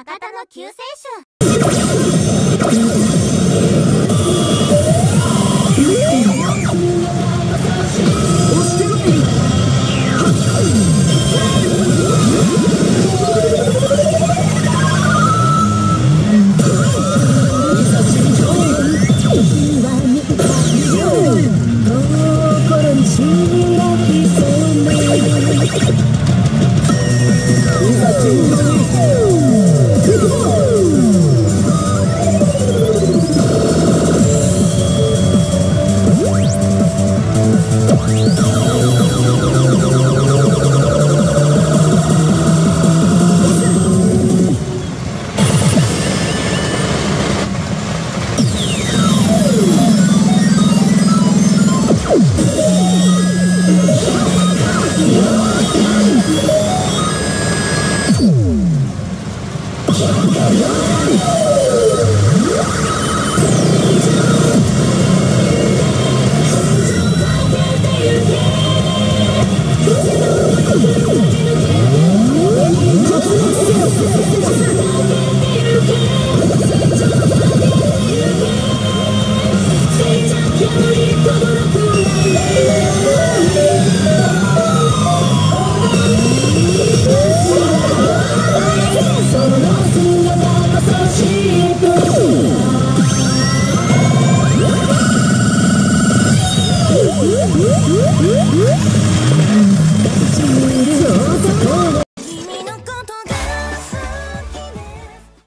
博多の救世主。Yeah! Música